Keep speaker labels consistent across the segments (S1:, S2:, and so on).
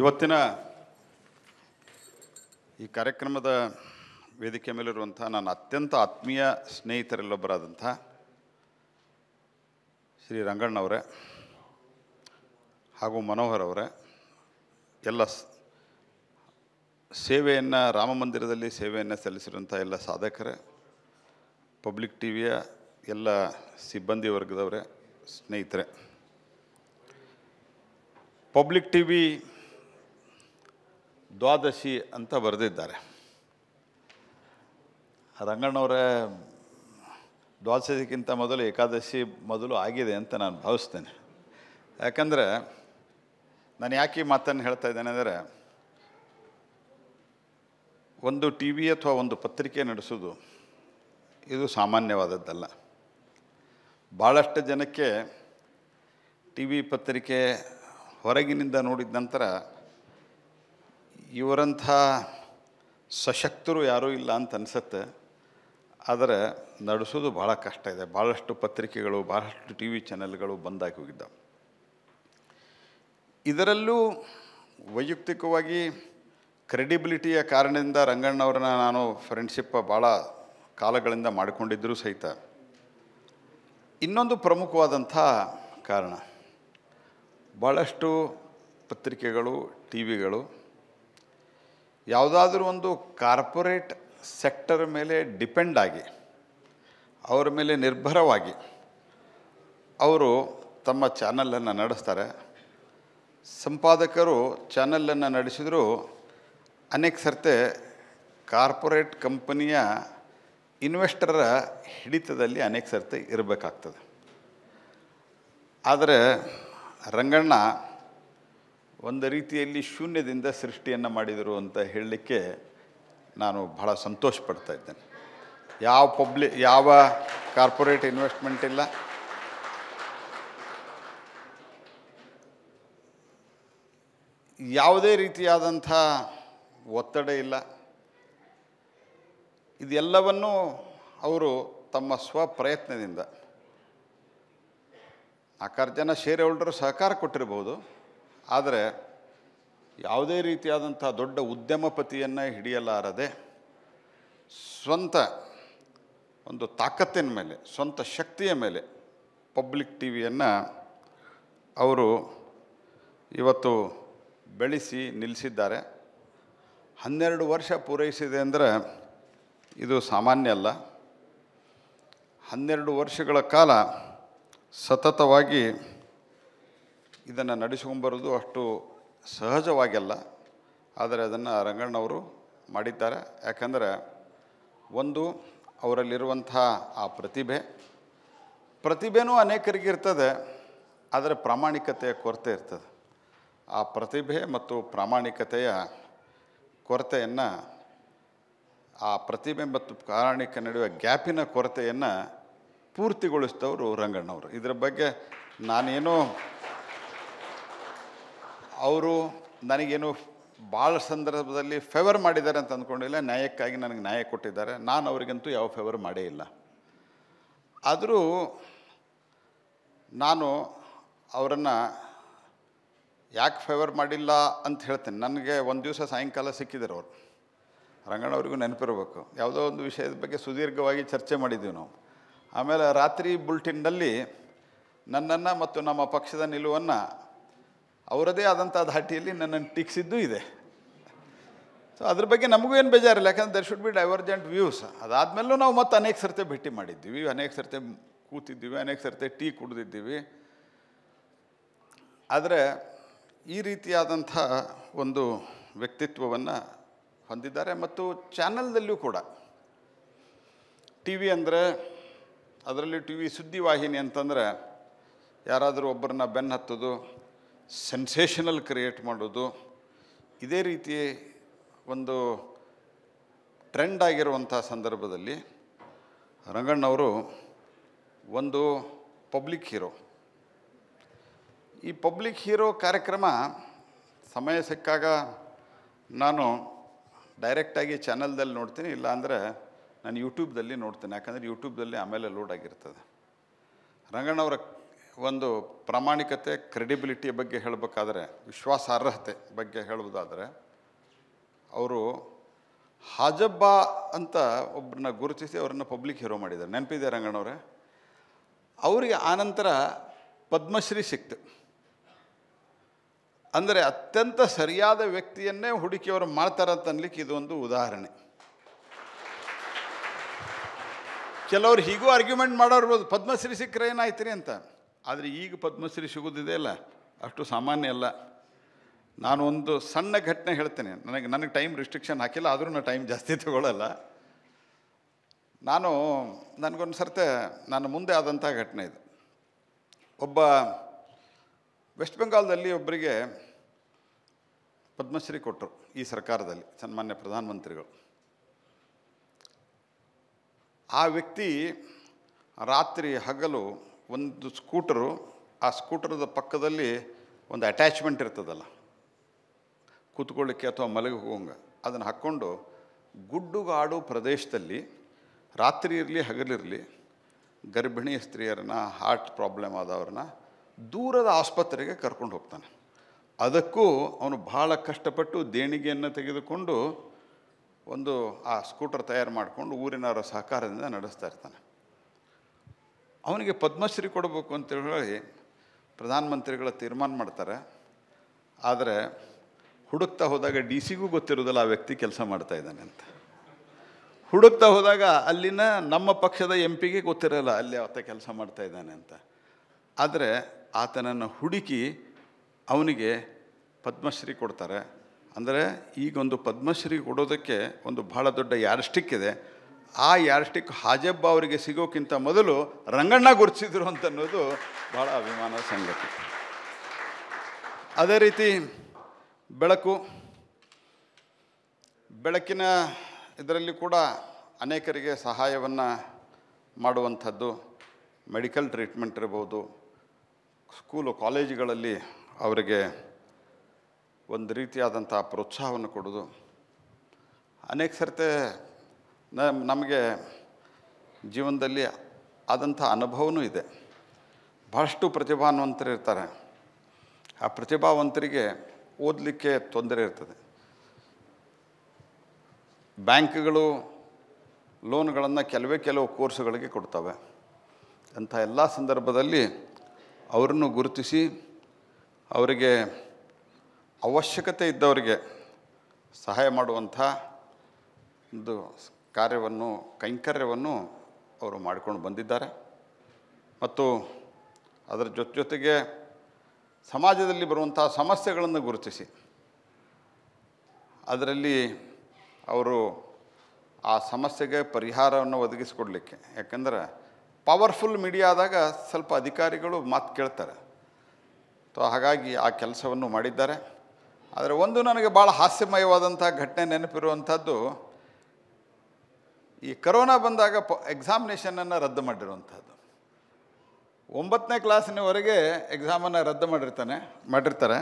S1: ಇವತ್ತಿನ ಈ ಕಾರ್ಯಕ್ರಮದ ವೇದಿಕೆ ಮೇಲಿರುವಂಥ ನನ್ನ ಅತ್ಯಂತ ಆತ್ಮೀಯ ಸ್ನೇಹಿತರೆಲ್ಲೊಬ್ಬರಾದಂಥ ಶ್ರೀ ರಂಗಣ್ಣವರೇ ಹಾಗೂ ಮನೋಹರ್ ಅವರೇ, ಎಲ್ಲ ಸೇವೆಯನ್ನು ರಾಮ ಮಂದಿರದಲ್ಲಿ ಸೇವೆಯನ್ನು ಸಲ್ಲಿಸಿರುವಂಥ ಎಲ್ಲ ಸಾಧಕರೇ, ಪಬ್ಲಿಕ್ ಟಿ ವಿಯ ಎಲ್ಲ ಸಿಬ್ಬಂದಿ ವರ್ಗದವರೇ, ಸ್ನೇಹಿತರೆ. ಪಬ್ಲಿಕ್ ಟಿ ವಿ ದ್ವಾದಶಿ ಅಂತ ಬರೆದಿದ್ದಾರೆ. ರಂಗಣ್ಣವರೇ ದ್ವಾದಶಿಗಿಂತ ಮೊದಲು ಏಕಾದಶಿ ಮೊದಲು ಆಗಿದೆ ಅಂತ ನಾನು ಭಾವಿಸ್ತೇನೆ. ಯಾಕಂದರೆ, ನಾನು ಯಾಕೆ ಮಾತನ್ನು ಹೇಳ್ತಾ ಇದ್ದೇನೆ ಅಂದರೆ, ಒಂದು ಟಿ ವಿ ಅಥವಾ ಒಂದು ಪತ್ರಿಕೆ ನಡೆಸೋದು ಇದು ಸಾಮಾನ್ಯವಾದದ್ದಲ್ಲ. ಭಾಳಷ್ಟು ಜನಕ್ಕೆ ಟಿ ವಿ ಪತ್ರಿಕೆ ಹೊರಗಿನಿಂದ ನೋಡಿದ ನಂತರ ಇವರಂಥ ಸಶಕ್ತರು ಯಾರೂ ಇಲ್ಲ ಅಂತ ಅನಿಸುತ್ತೆ. ಆದರೆ ನಡೆಸೋದು ಭಾಳ ಕಷ್ಟ ಇದೆ. ಭಾಳಷ್ಟು ಪತ್ರಿಕೆಗಳು ಭಾಳಷ್ಟು ಟಿ ವಿ ಚಾನೆಲ್ಗಳು ಬಂದಾಗಿ ಹೋಗಿದ್ದವು. ಇದರಲ್ಲೂ ವೈಯಕ್ತಿಕವಾಗಿ ಕ್ರೆಡಿಬಿಲಿಟಿಯ ಕಾರಣದಿಂದ ರಂಗಣ್ಣವ್ರನ್ನ ನಾನು ಫ್ರೆಂಡ್ಶಿಪ್ ಭಾಳ ಕಾಲಗಳಿಂದ ಮಾಡಿಕೊಂಡಿದ್ದರೂ ಸಹಿತ. ಇನ್ನೊಂದು ಪ್ರಮುಖವಾದಂಥ ಕಾರಣ. ಭಾಳಷ್ಟು ಪತ್ರಿಕೆಗಳು, ಟಿ ವಿಗಳು ಯಾವುದಾದ್ರೂ ಒಂದು ಕಾರ್ಪೊರೇಟ್ ಸೆಕ್ಟರ್ ಮೇಲೆ ಡಿಪೆಂಡ್ ಆಗಿ, ಅವರ ಮೇಲೆ ನಿರ್ಭರವಾಗಿ ಅವರು ತಮ್ಮ ಚಾನಲನ್ನು ನಡೆಸ್ತಾರೆ. ಸಂಪಾದಕರು ಚಾನಲನ್ನು ನಡೆಸಿದರೂ ಅನೇಕ ಸರ್ತೆ ಕಾರ್ಪೊರೇಟ್ ಕಂಪನಿಯ ಇನ್ವೆಸ್ಟರ ಹಿಡಿತದಲ್ಲಿ ಅನೇಕ ಸರ್ತೆ ಇರಬೇಕಾಗ್ತದೆ. ಆದರೆ ರಂಗಣ್ಣ ಒಂದು ರೀತಿಯಲ್ಲಿ ಶೂನ್ಯದಿಂದ ಸೃಷ್ಟಿಯನ್ನು ಮಾಡಿದರು ಅಂತ ಹೇಳಲಿಕ್ಕೆ ನಾನು ಬಹಳ ಸಂತೋಷ ಪಡ್ತಾ ಇದ್ದೇನೆ. ಯಾವ ಪಬ್ಲಿ, ಯಾವ ಕಾರ್ಪೊರೇಟ್ ಇನ್ವೆಸ್ಟ್ಮೆಂಟ್ ಇಲ್ಲ. ಯಾವುದೇ ರೀತಿಯಾದಂಥ ಒತ್ತಡ ಇಲ್ಲ. ಇದೆಲ್ಲವನ್ನೂ ಅವರು ತಮ್ಮ ಸ್ವಪ್ರಯತ್ನದಿಂದ ನಾಲ್ಕಾರು ಜನ ಶೇರ್ ಹೋಲ್ಡರ್ ಸಹಕಾರ ಕೊಟ್ಟಿರ್ಬೋದು ಆದರೆ ಯಾವುದೇ ರೀತಿಯಾದಂಥ ದೊಡ್ಡ ಉದ್ಯಮಪತಿಯನ್ನು ಹಿಡಿಯಲಾರದೆ ಸ್ವಂತ ಒಂದು ತಾಕತ್ತಿನ ಮೇಲೆ, ಸ್ವಂತ ಶಕ್ತಿಯ ಮೇಲೆ ಪಬ್ಲಿಕ್ ಟಿ ವಿಯನ್ನು ಅವರು ಇವತ್ತು ಬೆಳೆಸಿ ನಿಲ್ಲಿಸಿದ್ದಾರೆ. ಹನ್ನೆರಡು ವರ್ಷ ಪೂರೈಸಿದೆ ಅಂದರೆ ಇದು ಸಾಮಾನ್ಯ ಅಲ್ಲ. ಹನ್ನೆರಡು ವರ್ಷಗಳ ಕಾಲ ಸತತವಾಗಿ ಇದನ್ನು ನಡೆಸ್ಕೊಂಬರೋದು ಅಷ್ಟು ಸಹಜವಾಗಿಲ್ಲ. ಆದರೆ ಅದನ್ನು ರಂಗಣ್ಣವರು ಮಾಡಿದ್ದಾರೆ. ಯಾಕಂದರೆ ಒಂದು, ಅವರಲ್ಲಿರುವಂಥ ಆ ಪ್ರತಿಭೆ, ಪ್ರತಿಭೆನೂ ಅನೇಕರಿಗೆ ಇರ್ತದೆ, ಆದರೆ ಪ್ರಾಮಾಣಿಕತೆಯ ಕೊರತೆ ಇರ್ತದೆ. ಆ ಪ್ರತಿಭೆ ಮತ್ತು ಪ್ರಾಮಾಣಿಕತೆಯ ಕೊರತೆಯನ್ನು, ಆ ಪ್ರತಿಭೆ ಮತ್ತು ಪ್ರಾಮಾಣಿಕ ನಡುವೆ ಗ್ಯಾಪಿನ ಕೊರತೆಯನ್ನು ಪೂರ್ತಿಗೊಳಿಸಿದವರು ರಂಗಣ್ಣವರು. ಇದರ ಬಗ್ಗೆ ನಾನೇನೋ ಅವರು ನನಗೇನು ಭಾಳ ಸಂದರ್ಭದಲ್ಲಿ ಫೇವರ್ ಮಾಡಿದ್ದಾರೆ ಅಂತ ಅಂದ್ಕೊಂಡಿಲ್ಲ. ನ್ಯಾಯಕ್ಕಾಗಿ ನನಗೆ ನ್ಯಾಯ ಕೊಟ್ಟಿದ್ದಾರೆ. ನಾನು ಅವರಿಗಂತೂ ಯಾವ ಫೇವರ್ ಮಾಡೇ ಇಲ್ಲ. ಆದರೂ ನಾನು ಅವರನ್ನು ಯಾಕೆ ಫೇವರ್ ಮಾಡಿಲ್ಲ ಅಂತ ಹೇಳ್ತೇನೆ. ನನಗೆ ಒಂದು ದಿವಸ ಸಾಯಂಕಾಲ ಸಿಕ್ಕಿದ್ರು ಅವರು. ರಂಗಣ್ಣವ್ರಿಗೂ ನೆನಪಿರಬೇಕು. ಯಾವುದೋ ಒಂದು ವಿಷಯದ ಬಗ್ಗೆ ಸುದೀರ್ಘವಾಗಿ ಚರ್ಚೆ ಮಾಡಿದ್ದೀವಿ ನಾವು. ಆಮೇಲೆ ರಾತ್ರಿ ಬುಲ್ಟಿನ್ನಲ್ಲಿ ನನ್ನನ್ನು ಮತ್ತು ನಮ್ಮ ಪಕ್ಷದ ನಿಲುವನ್ನು ಅವರದೇ ಆದಂಥ ಧಾಟಿಯಲ್ಲಿ ನನ್ನನ್ನು ಟೀಕ್ಸಿದ್ದು ಇದೆ. ಸೊ ಅದ್ರ ಬಗ್ಗೆ ನಮಗೂ ಏನು ಬೇಜಾರಿಲ್ಲ, ಯಾಕಂದ್ರೆ there should be divergent views ಅದಾದಮೇಲೂ ನಾವು ಮತ್ತೆ ಅನೇಕ ಸರ್ತೆ ಭೇಟಿ ಮಾಡಿದ್ದೀವಿ, ಅನೇಕ ಸರ್ತೆ ಕೂತಿದ್ದೀವಿ, ಅನೇಕ ಸರ್ತೆ ಟೀ ಕುಡಿದಿದ್ದೀವಿ. ಆದರೆ ಈ ರೀತಿಯಾದಂಥ ಒಂದು ವ್ಯಕ್ತಿತ್ವವನ್ನು ಹೊಂದಿದ್ದಾರೆ ಮತ್ತು ಚಾನಲ್ದಲ್ಲೂ ಕೂಡ. ಟಿ ವಿ ಅಂದರೆ, ಅದರಲ್ಲಿ ಟಿ ವಿ ಸುದ್ದಿವಾಹಿನಿ ಅಂತಂದರೆ ಯಾರಾದರೂ ಒಬ್ಬರನ್ನ ಬೆನ್ನು ಹತ್ತೋದು ಸೆನ್ಸೇಷನಲ್ ಕ್ರಿಯೇಟ್ ಮಾಡೋದು. ಇದೇ ರೀತಿ ಒಂದು ಟ್ರೆಂಡ್ ಆಗಿರುವಂಥ ಸಂದರ್ಭದಲ್ಲಿ ರಂಗಣ್ಣವರು ಒಂದು ಪಬ್ಲಿಕ್ ಹೀರೋ ಈ ಪಬ್ಲಿಕ್ ಹೀರೋ ಕಾರ್ಯಕ್ರಮ ಸಮಯ ಸಿಕ್ಕಾಗ ನಾನು ಡೈರೆಕ್ಟಾಗಿ ಚಾನಲ್ದಲ್ಲಿ ನೋಡ್ತೀನಿ, ಇಲ್ಲಾಂದರೆ ನಾನು ಯೂಟ್ಯೂಬ್ದಲ್ಲಿ ನೋಡ್ತೀನಿ. ಯಾಕಂದರೆ ಯೂಟ್ಯೂಬ್ದಲ್ಲಿ ಆಮೇಲೆ ಲೋಡ್ ಆಗಿರ್ತದೆ. ರಂಗಣ್ಣವರ ಒಂದು ಪ್ರಾಮಾಣಿಕತೆ ಕ್ರೆಡಿಬಿಲಿಟಿಯ ಬಗ್ಗೆ ಹೇಳಬೇಕಾದ್ರೆ, ವಿಶ್ವಾಸಾರ್ಹತೆ ಬಗ್ಗೆ ಹೇಳುವುದಾದರೆ, ಅವರು ಹಾಜಬ್ಬ ಅಂತ ಒಬ್ಬರನ್ನ ಗುರುತಿಸಿ ಅವರನ್ನು ಪಬ್ಲಿಕ್ ಹೀರೋ ಮಾಡಿದ್ದಾರೆ. ನೆನಪಿದೆ ರಂಗಣ್ಣವರೇ? ಅವರಿಗೆ ಆನಂತರ ಪದ್ಮಶ್ರೀ ಸಿಕ್ತು. ಅಂದರೆ ಅತ್ಯಂತ ಸರಿಯಾದ ವ್ಯಕ್ತಿಯನ್ನೇ ಹುಡುಕಿಯವರು ಮಾಡ್ತಾರೆ ಅಂತ ಅನ್ಲಿಕ್ಕೆ ಇದೊಂದು ಉದಾಹರಣೆ. ಕೆಲವ್ರು ಹೀಗೂ ಆರ್ಗ್ಯುಮೆಂಟ್ ಮಾಡೋರ್ಬೋದು, ಪದ್ಮಶ್ರೀ ಸಿಕ್ಕರೆ ಏನಾಯ್ತೀರಿ ಅಂತ. ಆದರೆ ಈಗ ಪದ್ಮಶ್ರೀ ಸಿಗೋದಿದೆ ಅಲ್ಲ, ಅಷ್ಟು ಸಾಮಾನ್ಯ ಅಲ್ಲ. ನಾನು ಒಂದು ಸಣ್ಣ ಘಟನೆ ಹೇಳ್ತೇನೆ, ನನಗೆ ನನಗೆ ಟೈಮ್ ರಿಸ್ಟ್ರಿಕ್ಷನ್ ಹಾಕಿಲ್ಲ, ಆದರೂ ನಾನು ಟೈಮ್ ಜಾಸ್ತಿ ತಗೊಳ್ಳಲ್ಲ ನಾನು, ನನಗೊಂದು ಸರ್ತೆ ನನ್ನ ಮುಂದೆ ಆದಂಥ ಘಟನೆ ಇದು. ಒಬ್ಬ ವೆಸ್ಟ್ ಬೆಂಗಾಲ್ದಲ್ಲಿ ಒಬ್ಬರಿಗೆ ಪದ್ಮಶ್ರೀ ಕೊಟ್ಟರು ಈ ಸರ್ಕಾರದಲ್ಲಿ, ಸನ್ಮಾನ್ಯ ಪ್ರಧಾನಮಂತ್ರಿಗಳು. ಆ ವ್ಯಕ್ತಿ ರಾತ್ರಿ ಹಗಲು ಒಂದು ಸ್ಕೂಟರು, ಆ ಸ್ಕೂಟರದ ಪಕ್ಕದಲ್ಲಿ ಒಂದು ಅಟ್ಯಾಚ್ಮೆಂಟ್ ಇರ್ತದಲ್ಲ. ಕೂತ್ಕೊಳ್ಳಿಕ್ಕೆ ಅಥವಾ ಮಲಗಿ ಹೋಗಂಗೆ ಅದನ್ನು ಹಾಕ್ಕೊಂಡು ಗುಡ್ಡುಗಾಡು ಪ್ರದೇಶದಲ್ಲಿ ರಾತ್ರಿ ಇರಲಿ, ಹಗಲಿರಲಿ ಗರ್ಭಿಣಿ ಸ್ತ್ರೀಯರನ್ನ ಹಾರ್ಟ್ ಪ್ರಾಬ್ಲಮ್ ಆದವ್ರನ್ನ ದೂರದ ಆಸ್ಪತ್ರೆಗೆ ಕರ್ಕೊಂಡು ಹೋಗ್ತಾನೆ. ಅದಕ್ಕೂ ಅವನು ಭಾಳ ಕಷ್ಟಪಟ್ಟು ದೇಣಿಗೆಯನ್ನು ತೆಗೆದುಕೊಂಡು ಒಂದು ಆ ಸ್ಕೂಟರ್ ತಯಾರು ಮಾಡಿಕೊಂಡು ಊರಿನವರ ಸಹಕಾರದಿಂದ ನಡೆಸ್ತಾ ಇರ್ತಾನೆ. ಅವನಿಗೆ ಪದ್ಮಶ್ರೀ ಕೊಡಬೇಕು ಅಂತೇಳಿ ಪ್ರಧಾನಮಂತ್ರಿಗಳ ತೀರ್ಮಾನ ಮಾಡ್ತಾರೆ. ಆದರೆ ಹುಡುಕ್ತಾ ಹೋದಾಗ ಡಿ ಸಿಗೂ ಗೊತ್ತಿರೋದಿಲ್ಲ ಆ ವ್ಯಕ್ತಿ ಕೆಲಸ ಮಾಡ್ತಾ ಇದ್ದಾನೆ ಅಂತ. ಹುಡುಕ್ತಾ ಹೋದಾಗ ಅಲ್ಲಿನ ನಮ್ಮ ಪಕ್ಷದ ಎಂ ಪಿಗೆ ಗೊತ್ತಿರಲ್ಲ ಅಲ್ಲಿ ಆತ ಕೆಲಸ ಮಾಡ್ತಾ ಇದ್ದಾನೆ ಅಂತ. ಆದರೆ ಆತನನ್ನು ಹುಡುಕಿ ಅವನಿಗೆ ಪದ್ಮಶ್ರೀ ಕೊಡ್ತಾರೆ. ಅಂದರೆ ಈಗೊಂದು ಪದ್ಮಶ್ರೀ ಕೊಡೋದಕ್ಕೆ ಒಂದು ಭಾಳ ದೊಡ್ಡ ಯಾರ್ಸ್ಟಿಕ್ ಇದೆ. ಆ ಯಾರ್ಸ್ಟಿಕ್ ಹಾಜಬ್ಬ ಅವರಿಗೆ ಸಿಗೋಕ್ಕಿಂತ ಮೊದಲು ರಂಗಣ್ಣ ಗುರುತಿಸಿದ್ರು ಅಂತ ಅನ್ನೋದು ಭಾಳ ಅಭಿಮಾನದ ಸಂಗತಿ. ಅದೇ ರೀತಿ ಬೆಳಕು, ಬೆಳಕಿನ ಇದರಲ್ಲಿ ಕೂಡ ಅನೇಕರಿಗೆ ಸಹಾಯವನ್ನು ಮಾಡುವಂಥದ್ದು. ಮೆಡಿಕಲ್ ಟ್ರೀಟ್ಮೆಂಟ್ ಇರ್ಬೋದು, ಸ್ಕೂಲು, ಕಾಲೇಜುಗಳಲ್ಲಿ ಅವರಿಗೆ ಒಂದು ರೀತಿಯಾದಂಥ ಪ್ರೋತ್ಸಾಹವನ್ನು ಕೊಡೋದು ಅನೇಕ ಸರ್ತೆ ನಮಗೆ ಜೀವನದಲ್ಲಿ ಆದಂಥ ಅನುಭವನೂ ಇದೆ. ಬಹಳಷ್ಟು ಪ್ರತಿಭಾನ್ವಂತರು ಇರ್ತಾರೆ. ಆ ಪ್ರತಿಭಾವಂತರಿಗೆ ಓದಲಿಕ್ಕೆ ತೊಂದರೆ ಇರ್ತದೆ. ಬ್ಯಾಂಕ್ಗಳು ಲೋನ್ಗಳನ್ನು ಕೆಲವೇ ಕೆಲವು ಕೋರ್ಸುಗಳಿಗೆ ಕೊಡ್ತವೆ. ಅಂಥ ಎಲ್ಲ ಸಂದರ್ಭದಲ್ಲಿ ಅವರನ್ನು ಗುರುತಿಸಿ ಅವರಿಗೆ ಅವಶ್ಯಕತೆ ಇದ್ದವರಿಗೆ ಸಹಾಯ ಮಾಡುವಂಥ ಒಂದು ಕಾರ್ಯವನ್ನು, ಕೈಂಕರ್ಯವನ್ನು ಅವರು ಮಾಡಿಕೊಂಡು ಬಂದಿದ್ದಾರೆ. ಮತ್ತು ಅದರ ಜೊತೆ ಜೊತೆಗೆ ಸಮಾಜದಲ್ಲಿ ಬರುವಂಥ ಸಮಸ್ಯೆಗಳನ್ನು ಗುರುತಿಸಿ. ಅದರಲ್ಲಿ ಅವರು ಆ ಸಮಸ್ಯೆಗೆ ಪರಿಹಾರವನ್ನು ಒದಗಿಸಿಕೊಡಲಿಕ್ಕೆ. ಯಾಕಂದ್ರೆ ಪವರ್ಫುಲ್ ಮೀಡಿಯಾದಾಗ ಸ್ವಲ್ಪ ಅಧಿಕಾರಿಗಳು ಮಾತು ಕೇಳ್ತಾರೆ. ಸೊ, ಹಾಗಾಗಿ ಆ ಕೆಲಸವನ್ನು ಮಾಡಿದ್ದಾರೆ. ಆದರೆ ಒಂದು ನನಗೆ ಭಾಳ ಹಾಸ್ಯಮಯವಾದಂಥ ಘಟನೆ ನೆನಪಿರುವಂಥದ್ದು ಈ ಕರೋನಾ ಬಂದಾಗ ಪ ಎಕ್ಸಾಮಿನೇಷನನ್ನು ರದ್ದು ಮಾಡಿರುವಂಥದ್ದು ಒಂಬತ್ತನೇ ಕ್ಲಾಸಿನವರೆಗೆ ಎಕ್ಸಾಮನ್ನು ರದ್ದು ಮಾಡಿರ್ತಾನೆ, ಮಾಡಿರ್ತಾರೆ.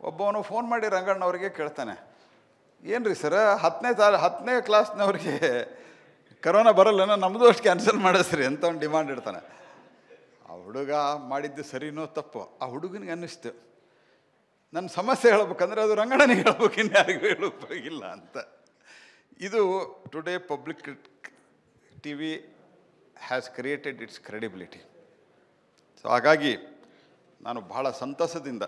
S1: ಒಬ್ಬವನು ಫೋನ್ ಮಾಡಿ ರಂಗಣ್ಣವ್ರಿಗೆ ಕೇಳ್ತಾನೆ ಏನು ರೀ ಸರ ಹತ್ತನೇ ತಾ, ಹತ್ತನೇ ಕ್ಲಾಸ್ನವ್ರಿಗೆ ಕರೋನಾ ಬರಲ್ಲ ನಮ್ಮದು ಅಷ್ಟು ಕ್ಯಾನ್ಸಲ್ ಮಾಡಿಸ್ರಿ ಅಂತ ಒಂದು ಡಿಮಾಂಡ್ ಇಡ್ತಾನೆ. ಆ ಹುಡುಗ ಮಾಡಿದ್ದು ಸರಿನೋ ತಪ್ಪು? ಆ ಹುಡುಗನಿಗೆ ಅನ್ನಿಸ್ತು. ನನ್ನ ಸಮಸ್ಯೆ ಹೇಳ್ಬೇಕಂದ್ರೆ ಅದು ರಂಗಣ್ಣನಿಗೆ ಹೇಳ್ಬೇಕು, ಇನ್ಯಾರಿಗೂ ಹೇಳೋಕ್ಕಾಗಿಲ್ಲ ಅಂತ. ಇದು today public T V has created its credibility so ಹಾಗಾಗಿ ನಾನು ಬಹಳ ಸಂತಸದಿಂದ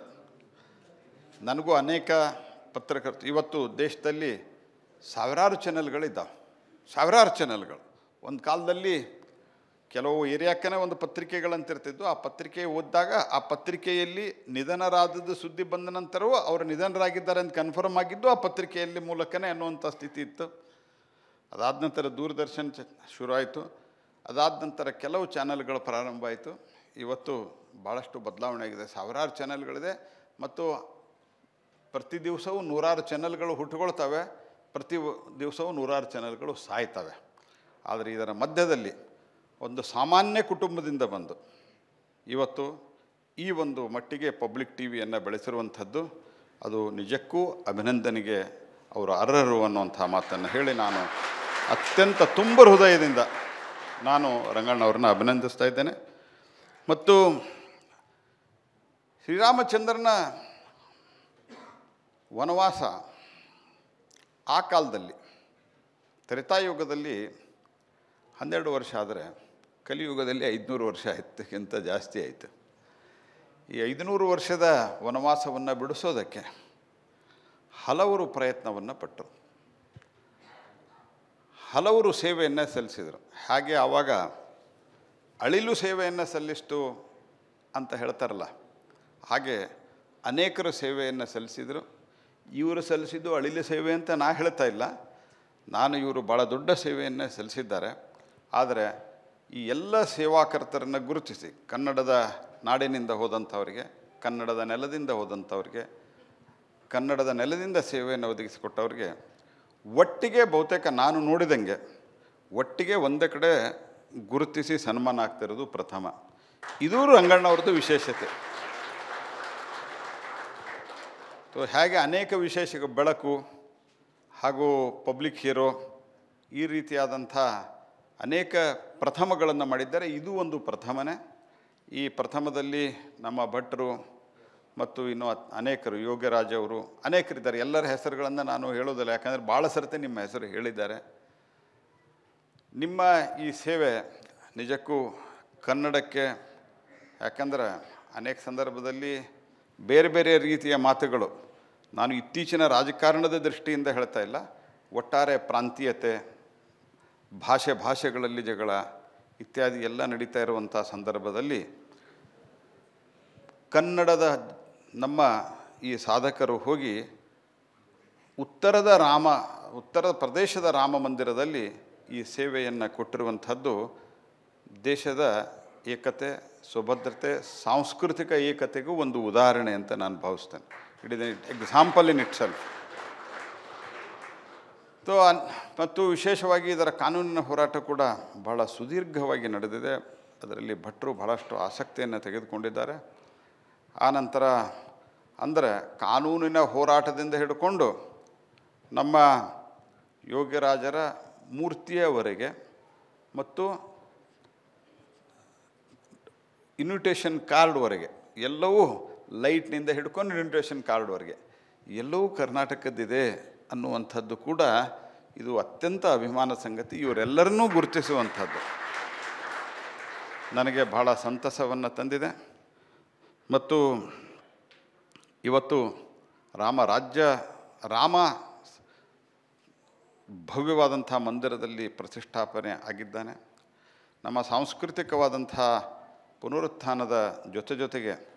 S1: ನನಗೂ ಅನೇಕ ಪತ್ರಕರ್ತ ಇವತ್ತು ದೇಶದಲ್ಲಿ ಸಾವಿರಾರು ಚಾನೆಲ್ಗಳಿದ್ದಾವೆ ಸಾವಿರಾರು ಚಾನೆಲ್ಗಳು ಒಂದು ಕಾಲದಲ್ಲಿ ಕೆಲವು ಏರಿಯಾಕ್ಕನೇ ಒಂದು ಪತ್ರಿಕೆಗಳಂತಿರ್ತಿದ್ದು ಆ ಪತ್ರಿಕೆ ಓದಿದಾಗ ಆ ಪತ್ರಿಕೆಯಲ್ಲಿ ನಿಧನರಾದದ್ದು ಸುದ್ದಿ ಬಂದ ನಂತರವೂ ಅವರು ನಿಧನರಾಗಿದ್ದಾರೆ ಅಂತ ಕನ್ಫರ್ಮ್ ಆಗಿದ್ದು ಆ ಪತ್ರಿಕೆಯಲ್ಲಿ ಮೂಲಕನೇ ಅನ್ನುವಂಥ ಸ್ಥಿತಿ ಇತ್ತು. ಅದಾದ ನಂತರ ದೂರದರ್ಶನ್ ಚ ಶುರು ಆಯಿತು ಅದಾದ ನಂತರ ಕೆಲವು ಚಾನಲ್ಗಳು ಪ್ರಾರಂಭ ಆಯಿತು. ಇವತ್ತು ಭಾಳಷ್ಟು ಬದಲಾವಣೆ ಆಗಿದೆ. ಸಾವಿರಾರು ಚಾನೆಲ್ಗಳಿದೆ ಮತ್ತು ಪ್ರತಿ ದಿವಸವೂ ನೂರಾರು ಚಾನೆಲ್ಗಳು ಹುಟ್ಟುಕೊಳ್ತವೆ ಪ್ರತಿ ದಿವಸವೂ ನೂರಾರು ಚಾನೆಲ್ಗಳು ಸಾಯ್ತವೆ. ಆದರೆ ಇದರ ಮಧ್ಯದಲ್ಲಿ ಒಂದು ಸಾಮಾನ್ಯ ಕುಟುಂಬದಿಂದ ಬಂದು ಇವತ್ತು ಈ ಒಂದು ಮಟ್ಟಿಗೆ ಪಬ್ಲಿಕ್ ಟಿ ವಿಯನ್ನು ಬೆಳೆಸಿರುವಂಥದ್ದು ಅದು ನಿಜಕ್ಕೂ ಅಭಿನಂದನೆಗೆ ಅವರು ಅರ್ಹರು ಅನ್ನುವಂಥ ಮಾತನ್ನು ಹೇಳಿ ನಾನು ಅತ್ಯಂತ ತುಂಬ ಹೃದಯದಿಂದ ನಾನು ರಂಗಣ್ಣವ್ರನ್ನ ಅಭಿನಂದಿಸ್ತಾ ಇದ್ದೇನೆ. ಮತ್ತು ಶ್ರೀರಾಮಚಂದ್ರನ ವನವಾಸ ಆ ಕಾಲದಲ್ಲಿ ತ್ರೇತಾಯುಗದಲ್ಲಿ ಹನ್ನೆರಡು ವರ್ಷ ಆದರೆ ಕಲಿಯುಗದಲ್ಲಿ ಐದುನೂರು ವರ್ಷ ಆಯ್ತಕ್ಕಿಂತ ಜಾಸ್ತಿ ಆಯಿತು. ಈ ಐದುನೂರು ವರ್ಷದ ವನವಾಸವನ್ನು ಬಿಡಿಸೋದಕ್ಕೆ ಹಲವರು ಪ್ರಯತ್ನವನ್ನು ಪಟ್ಟರು. ಹಲವರು ಸೇವೆಯನ್ನು ಸಲ್ಲಿಸಿದರು. ಹಾಗೆ ಆವಾಗ ಅಳಿಲು ಸೇವೆಯನ್ನು ಸಲ್ಲಿಸ್ತು ಅಂತ ಹೇಳ್ತಾರಲ್ಲ, ಹಾಗೆ ಅನೇಕರು ಸೇವೆಯನ್ನು ಸಲ್ಲಿಸಿದರು. ಇವರು ಸಲ್ಲಿಸಿದ್ದು ಅಳಿಲು ಸೇವೆ ಅಂತ ನಾ ಹೇಳ್ತಾ ಇಲ್ಲ. ನಾನು ಇವರು ಭಾಳ ದೊಡ್ಡ ಸೇವೆಯನ್ನು ಸಲ್ಲಿಸಿದ್ದಾರೆ. ಆದರೆ ಈ ಎಲ್ಲ ಸೇವಾಕರ್ತರನ್ನು ಗುರುತಿಸಿ ಕನ್ನಡದ ನಾಡಿನಿಂದ ಹೋದಂಥವರಿಗೆ, ಕನ್ನಡದ ನೆಲದಿಂದ ಹೋದಂಥವ್ರಿಗೆ, ಕನ್ನಡದ ನೆಲದಿಂದ ಸೇವೆಯನ್ನು ಒದಗಿಸಿಕೊಟ್ಟವ್ರಿಗೆ ಒಟ್ಟಿಗೆ ಬಹುತೇಕ ನಾನು ನೋಡಿದಂಗೆ ಒಟ್ಟಿಗೆ ಒಂದೇ ಕಡೆ ಗುರುತಿಸಿ ಸನ್ಮಾನ ಆಗ್ತಿರೋದು ಪ್ರಥಮ. ಇದು ರಂಗಣ್ಣವ್ರದ್ದು ವಿಶೇಷತೆ. ಸೊ, ಹೇಗೆ ಅನೇಕ ವಿಶೇಷ ಬೆಳಕು ಹಾಗೂ ಪಬ್ಲಿಕ್ ಹೀರೋ ಈ ರೀತಿಯಾದಂಥ ಅನೇಕ ಪ್ರಥಮಗಳನ್ನು ಮಾಡಿದ್ದಾರೆ. ಇದು ಒಂದು ಪ್ರಥಮನೇ. ಈ ಪ್ರಥಮದಲ್ಲಿ ನಮ್ಮ ಭಟ್ರು ಮತ್ತು ಇನ್ನು ಅನೇಕರು ಯೋಗ್ಯರಾಜವರು ಅನೇಕರಿದ್ದಾರೆ. ಎಲ್ಲರ ಹೆಸರುಗಳನ್ನು ನಾನು ಹೇಳೋದಿಲ್ಲ. ಯಾಕಂದರೆ ಭಾಳ ಸರತೆ ನಿಮ್ಮ ಹೆಸರು ಹೇಳಿದ್ದಾರೆ. ನಿಮ್ಮ ಈ ಸೇವೆ ನಿಜಕ್ಕೂ ಕನ್ನಡಕ್ಕೆ, ಯಾಕಂದ್ರೆ ಅನೇಕ ಸಂದರ್ಭದಲ್ಲಿ ಬೇರೆ ಬೇರೆ ರೀತಿಯ ಮಾತುಗಳು ನಾನು ಇತ್ತೀಚಿನ ರಾಜಕಾರಣದ ದೃಷ್ಟಿಯಿಂದ ಹೇಳ್ತಾ ಇಲ್ಲ. ಒಟ್ಟಾರೆ ಪ್ರಾಂತೀಯತೆ ಭಾಷೆ ಭಾಷೆಗಳಲ್ಲಿ ಜಗಳ ಇತ್ಯಾದಿ ಎಲ್ಲ ನಡೀತಾ ಇರುವಂಥ ಸಂದರ್ಭದಲ್ಲಿ ಕನ್ನಡದ ನಮ್ಮ ಈ ಸಾಧಕರು ಹೋಗಿ ಉತ್ತರದ ರಾಮ, ಉತ್ತರ ಪ್ರದೇಶದ ರಾಮ ಮಂದಿರದಲ್ಲಿ ಈ ಸೇವೆಯನ್ನು ಕೊಟ್ಟಿರುವಂಥದ್ದು ದೇಶದ ಏಕತೆ ಸುಭದ್ರತೆ ಸಾಂಸ್ಕೃತಿಕ ಏಕತೆಗೂ ಒಂದು ಉದಾಹರಣೆ ಅಂತ ನಾನು ಭಾವಿಸ್ತೇನೆ. It is example in itself so ಮತ್ತು ವಿಶೇಷವಾಗಿ ಇದರ ಕಾನೂನಿನ ಹೋರಾಟ ಕೂಡ ಬಹಳ ಸುದೀರ್ಘವಾಗಿ ನಡೆದಿದೆ. ಅದರಲ್ಲಿ ಭಟ್ರು ಬಹಳಷ್ಟು ಆಸಕ್ತಿಯನ್ನು ತೆಗೆದುಕೊಂಡಿದ್ದಾರೆ. ಆನಂತರ ಅಂದರೆ ಕಾನೂನಿನ ಹೋರಾಟದಿಂದ ಹಿಡ್ಕೊಂಡು ನಮ್ಮ ಯೋಗ್ಯರಾಜರ ಮೂರ್ತಿಯವರೆಗೆ ಮತ್ತು ಇನ್ವಿಟೇಷನ್ ಕಾರ್ಡ್ವರೆಗೆ ಎಲ್ಲವೂ ಲೈಟ್ನಿಂದ ಹಿಡ್ಕೊಂಡು ಇನ್ವಿಟೇಷನ್ ಕಾರ್ಡ್ವರೆಗೆ ಎಲ್ಲವೂ ಕರ್ನಾಟಕದ್ದಿದೆ. ಅನ್ನುವಂಥದ್ದು ಕೂಡ ಇದು ಅತ್ಯಂತ ಅಭಿಮಾನ ಸಂಗತಿ. ಇವರೆಲ್ಲರನ್ನೂ ಗುರುತಿಸುವಂಥದ್ದು. ನನಗೆ ಬಹಳ ಸಂತಸವನ್ನು ತಂದಿದೆ. ಮತ್ತು ಇವತ್ತು ರಾಮ ರಾಜ್ಯ, ರಾಮ ಭವ್ಯವಾದಂಥ ಮಂದಿರದಲ್ಲಿ ಪ್ರತಿಷ್ಠಾಪನೆ ಆಗಿದ್ದಾನೆ. ನಮ್ಮ ಸಾಂಸ್ಕೃತಿಕವಾದಂಥ ಪುನರುತ್ಥಾನದ ಜೊತೆ ಜೊತೆಗೆ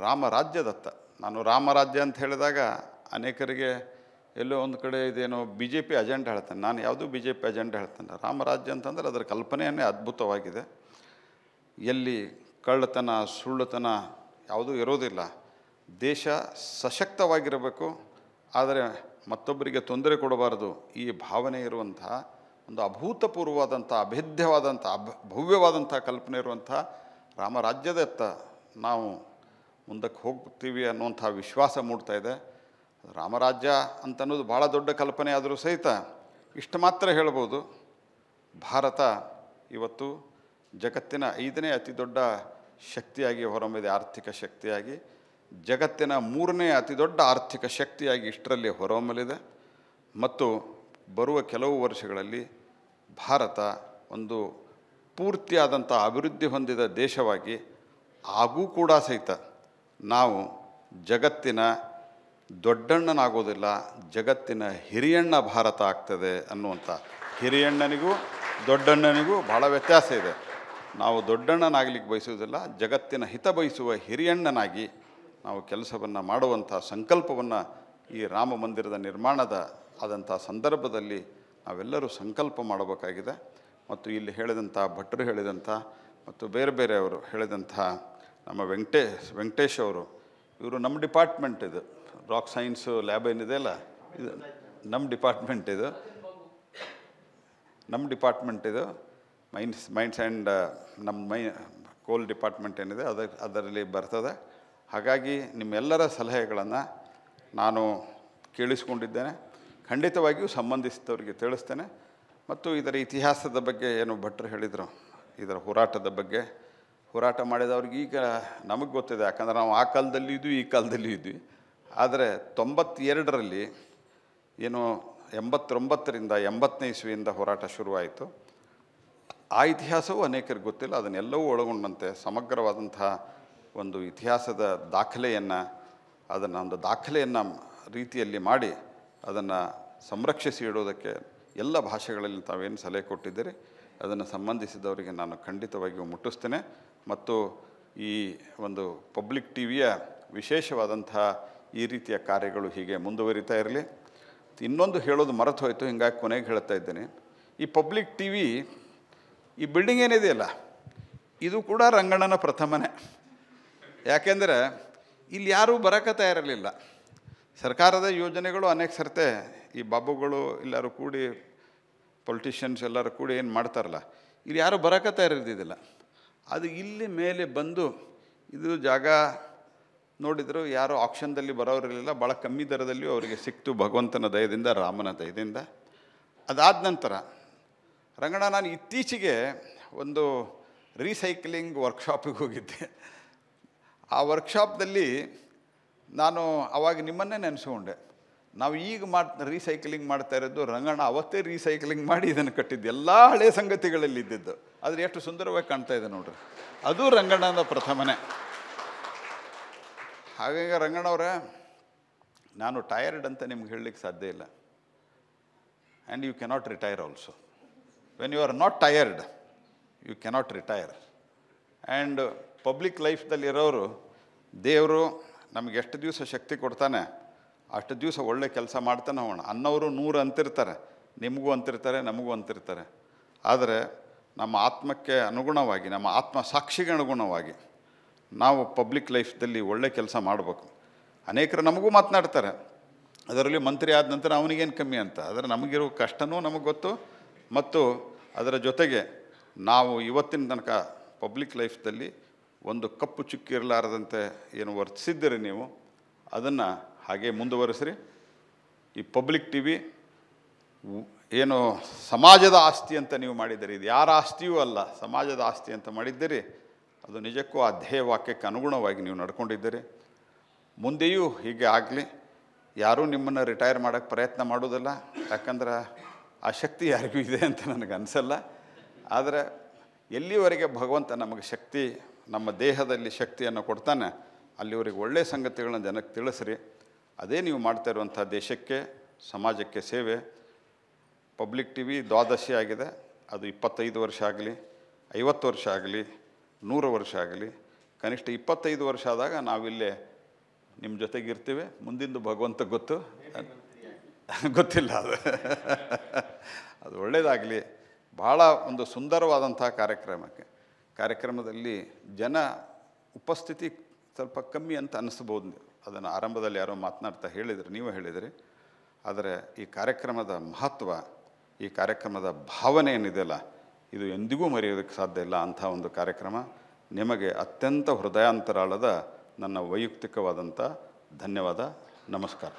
S1: ರಾಮರಾಜ್ಯದತ್ತ ನಾನು ರಾಮರಾಜ್ಯ ಅಂತ ಹೇಳಿದಾಗ ಅನೇಕರಿಗೆ ಎಲ್ಲೋ ಒಂದು ಕಡೆ ಇದೇನೋ ಬಿ ಜೆ ಪಿ ಅಜೆಂಡ್ ಹೇಳ್ತಾನೆ. ನಾನು ಯಾವುದೂ ಬಿ ಜೆ ಪಿ ಅಜೆಂಡ್ ಹೇಳ್ತಾನೆ. ರಾಮರಾಜ್ಯ ಅಂತಂದರೆ ಅದರ ಕಲ್ಪನೆಯನ್ನೇ ಅದ್ಭುತವಾಗಿದೆ. ಎಲ್ಲಿ ಕಳ್ಳತನ, ಸುಳ್ಳುತನ ಯಾವುದೂ ಇರೋದಿಲ್ಲ. ದೇಶ ಸಶಕ್ತವಾಗಿರಬೇಕು. ಆದರೆ ಮತ್ತೊಬ್ಬರಿಗೆ ತೊಂದರೆ ಕೊಡಬಾರದು. ಈ ಭಾವನೆ ಇರುವಂತಹ ಒಂದು ಅಭೂತಪೂರ್ವವಾದಂಥ, ಅಭೇದ್ಯವಾದಂಥ, ಅಭ, ಭವ್ಯವಾದಂಥ ಕಲ್ಪನೆ ಇರುವಂಥ ರಾಮರಾಜ್ಯದತ್ತ ನಾವು ಮುಂದಕ್ಕೆ ಹೋಗ್ತೀವಿ ಅನ್ನುವಂಥ ವಿಶ್ವಾಸ ಮೂಡ್ತಾ ಇದೆ. ರಾಮರಾಜ್ಯ ಅಂತನ್ನೋದು ಭಾಳ ದೊಡ್ಡ ಕಲ್ಪನೆ ಆದರೂ ಸಹಿತ ಇಷ್ಟು ಮಾತ್ರ ಹೇಳ್ಬೋದು. ಭಾರತ ಇವತ್ತು ಜಗತ್ತಿನ ಐದನೇ ಅತಿ ದೊಡ್ಡ ಶಕ್ತಿಯಾಗಿ ಹೊರಹೊಮ್ಮಿದೆ, ಆರ್ಥಿಕ ಶಕ್ತಿಯಾಗಿ. ಜಗತ್ತಿನ ಮೂರನೇ ಅತಿ ದೊಡ್ಡ ಆರ್ಥಿಕ ಶಕ್ತಿಯಾಗಿ ಇಷ್ಟರಲ್ಲಿ ಹೊರಹೊಮ್ಮಲಿದೆ. ಮತ್ತು ಬರುವ ಕೆಲವು ವರ್ಷಗಳಲ್ಲಿ ಭಾರತ ಒಂದು ಪೂರ್ತಿಯಾದಂಥ ಅಭಿವೃದ್ಧಿ ಹೊಂದಿದ ದೇಶವಾಗಿ ಆಗೂ ಕೂಡ ಸಹಿತ ನಾವು ಜಗತ್ತಿನ ದೊಡ್ಡಣ್ಣನಾಗೋದಿಲ್ಲ, ಜಗತ್ತಿನ ಹಿರಿಯಣ್ಣ ಭಾರತ ಆಗ್ತದೆ ಅನ್ನುವಂಥ ಹಿರಿಯಣ್ಣನಿಗೂ ದೊಡ್ಡಣ್ಣನಿಗೂ ಭಾಳ ವ್ಯತ್ಯಾಸ ಇದೆ. ನಾವು ದೊಡ್ಡಣ್ಣನಾಗಲಿಕ್ಕೆ ಬಯಸುವುದಿಲ್ಲ, ಜಗತ್ತಿನ ಹಿತ ಬಯಸುವ ಹಿರಿಯಣ್ಣನಾಗಿ ನಾವು ಕೆಲಸವನ್ನು ಮಾಡುವಂಥ ಸಂಕಲ್ಪವನ್ನು ಈ ರಾಮ ಮಂದಿರದ ನಿರ್ಮಾಣದ ಆದಂಥ ಸಂದರ್ಭದಲ್ಲಿ ನಾವೆಲ್ಲರೂ ಸಂಕಲ್ಪ ಮಾಡಬೇಕಾಗಿದೆ. ಮತ್ತು ಇಲ್ಲಿ ಹೇಳಿದಂಥ ಭಟ್ರು ಹೇಳಿದಂಥ ಮತ್ತು ಬೇರೆ ಬೇರೆಯವರು ಹೇಳಿದಂಥ ನಮ್ಮ ವೆಂಕಟೇಶ್ ವೆಂಕಟೇಶ್ ಅವರು, ಇವರು ನಮ್ಮ ಡಿಪಾರ್ಟ್ಮೆಂಟ್ ಇದು. ರಾಕ್ ಸೈನ್ಸು ಲ್ಯಾಬ್ ಏನಿದೆ ಅಲ್ಲ? ಇದು ನಮ್ಮ ಡಿಪಾರ್ಟ್ಮೆಂಟ್ ಇದು. ನಮ್ಮ ಡಿಪಾರ್ಟ್ಮೆಂಟ್ ಇದು. ಮೈನ್ಸ್ ಮೈನ್ಸ್ ಆ್ಯಂಡ್ ನಮ್ಮ ಮೈ ಕೋಲ್ ಡಿಪಾರ್ಟ್ಮೆಂಟ್ ಏನಿದೆ, ಅದ, ಅದರಲ್ಲಿ ಬರ್ತದೆ. ಹಾಗಾಗಿ ನಿಮ್ಮೆಲ್ಲರ ಸಲಹೆಗಳನ್ನು ನಾನು ಕೇಳಿಸ್ಕೊಂಡಿದ್ದೇನೆ. ಖಂಡಿತವಾಗಿಯೂ ಸಂಬಂಧಿಸಿದವರಿಗೆ ತಿಳಿಸ್ತೇನೆ. ಮತ್ತು ಇದರ ಇತಿಹಾಸದ ಬಗ್ಗೆ ಏನು ಭಟ್ರು ಹೇಳಿದರು, ಇದರ ಹೋರಾಟದ ಬಗ್ಗೆ. ಹೋರಾಟ ಮಾಡಿದವ್ರಿಗೆ ಈಗ ನಮಗೆ ಗೊತ್ತಿದೆ, ಯಾಕಂದರೆ ನಾವು ಆ ಕಾಲದಲ್ಲಿ ಇದ್ವಿ, ಈ ಕಾಲದಲ್ಲಿ ಇದ್ವಿ. ಆದರೆ ತೊಂಬತ್ತೆರಡರಲ್ಲಿ ಏನು ಎಂಬತ್ತೊಂಬತ್ತರಿಂದ ಎಂಬತ್ತನೇ ಇಸ್ವಿಯಿಂದ ಹೋರಾಟ ಶುರುವಾಯಿತು. ಆ ಇತಿಹಾಸವೂ ಅನೇಕರಿಗೆ ಗೊತ್ತಿಲ್ಲ. ಅದನ್ನೆಲ್ಲವೂ ಒಳಗೊಂಡಂತೆ ಸಮಗ್ರವಾದಂತಹ ಒಂದು ಇತಿಹಾಸದ ದಾಖಲೆಯನ್ನು, ಅದನ್ನು ಒಂದು ದಾಖಲೆಯನ್ನು ರೀತಿಯಲ್ಲಿ ಮಾಡಿ ಅದನ್ನು ಸಂರಕ್ಷಿಸಿ ಇಡೋದಕ್ಕೆ ಎಲ್ಲ ಭಾಷೆಗಳಲ್ಲಿ ತಾವೇನು ಸಲಹೆ ಕೊಟ್ಟಿದ್ದೀರಿ? ಅದನ್ನು ಸಂಬಂಧಿಸಿದವರಿಗೆ ನಾನು ಖಂಡಿತವಾಗಿಯೂ ಮುಟ್ಟಿಸ್ತೇನೆ. ಮತ್ತು ಈ ಒಂದು ಪಬ್ಲಿಕ್ ಟಿ ವಿಯ ವಿಶೇಷವಾದಂಥ ಈ ರೀತಿಯ ಕಾರ್ಯಗಳು ಹೀಗೆ ಮುಂದುವರಿತಾ ಇರಲಿ. ಇನ್ನೊಂದು ಹೇಳೋದು ಮರೆತು ಹೋಯಿತು, ಹಿಂಗಾಗಿ ಕೊನೆಗೆ ಹೇಳ್ತಾ ಇದ್ದೇನೆ. ಈ ಪಬ್ಲಿಕ್ ಟಿ ವಿ ಈ ಬಿಲ್ಡಿಂಗ್ ಏನಿದೆಯಲ್ಲ ಇದು ಕೂಡ ರಂಗಣ್ಣನ ಪ್ರಥಮನೇ. ಯಾಕೆಂದರೆ ಇಲ್ಲಿ ಯಾರೂ ಬರೋಕೆ ತಯಾರಿರಲಿಲ್ಲ. ಸರ್ಕಾರದ ಯೋಜನೆಗಳು ಅನೇಕ ಸರ್ತೆ ಈ ಬಾಬುಗಳು ಎಲ್ಲರೂ ಕೂಡಿ ಪೊಲಿಟಿಷಿಯನ್ಸ್ ಎಲ್ಲರೂ ಕೂಡಿ ಏನು ಮಾಡ್ತಾರಲ್ಲ, ಇಲ್ಲಿ ಯಾರೂ ಬರೋಕೆ ತಯಾರಿದ್ದಿದ್ದಿಲ್ಲ. ಅದು ಇಲ್ಲಿ ಮೇಲೆ ಬಂದು, ಇದು ಜಾಗ ನೋಡಿದ್ರು ಯಾರು ಆಕ್ಷನ್ದಲ್ಲಿ ಬರೋರಿರಲಿಲ್ಲ ಭಾಳ ಕಮ್ಮಿ ದರದಲ್ಲಿ ಅವರಿಗೆ ಸಿಕ್ತು ಭಗವಂತನ ದಯದಿಂದ, ರಾಮನ ದಯದಿಂದ. ಅದಾದ ನಂತರ ರಂಗಣ್ಣ, ನಾನು ಇತ್ತೀಚೆಗೆ ಒಂದು ರೀಸೈಕ್ಲಿಂಗ್ ವರ್ಕ್ಶಾಪಿಗೆ ಹೋಗಿದ್ದೆ. ಆ ವರ್ಕ್ಶಾಪ್ದಲ್ಲಿ ನಾನು ಅವಾಗ ನಿಮ್ಮನ್ನೇ ನೆನೆಸ್ಕೊಂಡೆ. ನಾವು ಈಗ ಮಾ ರೀಸೈಕ್ಲಿಂಗ್ ಮಾಡ್ತಾ ಇರೋದು, ರಂಗಣ್ಣ ಅವತ್ತೇ ರೀಸೈಕ್ಲಿಂಗ್ ಮಾಡಿ ಇದನ್ನು ಕಟ್ಟಿದ್ದು, ಎಲ್ಲ ಹಳೆಯ ಸಂಗತಿಗಳಲ್ಲಿ ಇದ್ದಿದ್ದು. ಆದರೆ ಎಷ್ಟು ಸುಂದರವಾಗಿ ಕಾಣ್ತಾ ಇದೆ ನೋಡ್ರಿ. ಅದು ರಂಗಣ್ಣನ ಪ್ರಥಮನೇ. ಹಾಗಾಗಿ ರಂಗಣ್ಣವ್ರೆ ನಾನು ಟಯರ್ಡ್ ಅಂತ ನಿಮ್ಗೆ ಹೇಳಲಿಕ್ಕೆ ಸಾಧ್ಯ ಇಲ್ಲ. And you cannot retire also when you are not tired you cannot retire and public ಲೈಫ್ದಲ್ಲಿರೋರು ದೇವರು ನಮ್ಗೆ ಎಷ್ಟು ದಿವಸ ಶಕ್ತಿ ಕೊಡ್ತಾನೆ, ಅಷ್ಟು ದಿವಸ ಒಳ್ಳೆ ಕೆಲಸ ಮಾಡ್ತಾನೆ ಹೋಗೋಣ ಅನ್ನೋರು ನೂರು ಅಂತಿರ್ತಾರೆ. ನಿಮಗೂ ಅಂತಿರ್ತಾರೆ, ನಮಗೂ ಅಂತಿರ್ತಾರೆ. ಆದರೆ ನಮ್ಮ ಆತ್ಮಕ್ಕೆ ಅನುಗುಣವಾಗಿ, ನಮ್ಮ ಆತ್ಮ ಸಾಕ್ಷಿಗೆ ಅನುಗುಣವಾಗಿ ನಾವು ಪಬ್ಲಿಕ್ ಲೈಫ್ದಲ್ಲಿ ಒಳ್ಳೆ ಕೆಲಸ ಮಾಡಬೇಕು. ಅನೇಕರು ನಮಗೂ ಮಾತನಾಡ್ತಾರೆ. ಅದರಲ್ಲಿ ಮಂತ್ರಿ ಆದ ನಂತರ ಅವನಿಗೇನು ಕಮ್ಮಿ ಅಂತ. ಆದರೆ ನಮಗಿರೋ ಕಷ್ಟನೂ ನಮಗೆ ಗೊತ್ತು. ಮತ್ತು ಅದರ ಜೊತೆಗೆ ನಾವು ಇವತ್ತಿನ ತನಕ ಪಬ್ಲಿಕ್ ಲೈಫ್ದಲ್ಲಿ ಒಂದು ಕಪ್ಪು ಚುಕ್ಕಿ ಇರಲಾರದಂತೆ ಏನು ವರ್ತಿಸಿದ್ದೀರಿ ನೀವು? ಅದನ್ನು ಹಾಗೆ ಮುಂದುವರಿಸ್ರಿ. ಈ ಪಬ್ಲಿಕ್ ಟಿ ವಿ ಏನು ಸಮಾಜದ ಆಸ್ತಿ ಅಂತ ನೀವು ಮಾಡಿದ್ದೀರಿ. ಇದು ಯಾರ ಆಸ್ತಿಯೂ ಅಲ್ಲ. ಸಮಾಜದ ಆಸ್ತಿ ಅಂತ ಮಾಡಿದ್ದೀರಿ. ಅದು ನಿಜಕ್ಕೂ ಆ ಧ್ಯೇಯ ವಾಕ್ಯಕ್ಕೆ ಅನುಗುಣವಾಗಿ ನೀವು ನಡ್ಕೊಂಡಿದ್ದೀರಿ. ಮುಂದೆಯೂ ಹೀಗೆ ಆಗಲಿ, ಯಾರೂ ನಿಮ್ಮನ್ನು ರಿಟೈರ್ ಮಾಡೋಕ್ಕೆ ಪ್ರಯತ್ನ ಮಾಡೋದಿಲ್ಲ. ಯಾಕಂದ್ರೆ ಆ ಶಕ್ತಿ ಯಾರಿಗೂ ಇದೆ ಅಂತ ನನಗೆ ಅನಿಸಲ್ಲ. ಆದರೆ ಎಲ್ಲಿವರೆಗೆ ಭಗವಂತ ನಮಗೆ ಶಕ್ತಿ, ನಮ್ಮ ದೇಹದಲ್ಲಿ ಶಕ್ತಿಯನ್ನು ಕೊಡ್ತಾನೆ, ಅಲ್ಲಿವರೆಗೆ ಒಳ್ಳೆಯ ಸಂಗತಿಗಳನ್ನ ಜನಕ್ಕೆ ತಿಳಿಸ್ರಿ. ಅದೇ ನೀವು ಮಾಡ್ತಾ ಇರುವಂಥ ದೇಶಕ್ಕೆ, ಸಮಾಜಕ್ಕೆ ಸೇವೆ. ಪಬ್ಲಿಕ್ ಟಿ ವಿ ದ್ವಾದಶಿ ಆಗಿದೆ. ಅದು ಇಪ್ಪತ್ತೈದು ವರ್ಷ ಆಗಲಿ, ಐವತ್ತು ವರ್ಷ ಆಗಲಿ ನೂರು ವರ್ಷ ಆಗಲಿ, ಕನಿಷ್ಠ ಇಪ್ಪತ್ತೈದು ವರ್ಷ ಆದಾಗ ನಾವಿಲ್ಲೇ ನಿಮ್ಮ ಜೊತೆಗೆ ಇರ್ತೀವಿ. ಮುಂದಿಂದು ಭಗವಂತ ಗೊತ್ತು. ಗೊತ್ತಿಲ್ಲ ಅದು. ಅದು ಒಳ್ಳೆಯದಾಗಲಿ ಭಾಳ ಒಂದು ಸುಂದರವಾದಂಥ ಕಾರ್ಯಕ್ರಮಕ್ಕೆ. ಕಾರ್ಯಕ್ರಮದಲ್ಲಿ ಜನ ಉಪಸ್ಥಿತಿ ಸ್ವಲ್ಪ ಕಮ್ಮಿ ಅಂತ ಅನ್ನಿಸ್ಬೋದು ಅದನ್ನು ಆರಂಭದಲ್ಲಿ ಯಾರೋ ಮಾತನಾಡ್ತಾ ಹೇಳಿದರೆ, ನೀವು ಹೇಳಿದಿರಿ. ಆದರೆ ಈ ಕಾರ್ಯಕ್ರಮದ ಮಹತ್ವ, ಈ ಕಾರ್ಯಕ್ರಮದ ಭಾವನೆ ಏನಿದೆಯಲ್ಲ ಇದು ಎಂದಿಗೂ ಮರೆಯೋದಕ್ಕೆ ಸಾಧ್ಯ ಇಲ್ಲ ಅಂಥ ಒಂದು ಕಾರ್ಯಕ್ರಮ. ನಿಮಗೆ ಅತ್ಯಂತ ಹೃದಯಾಂತರಾಳದ ನನ್ನ ವೈಯಕ್ತಿಕವಾದಂಥ ಧನ್ಯವಾದ. ನಮಸ್ಕಾರ.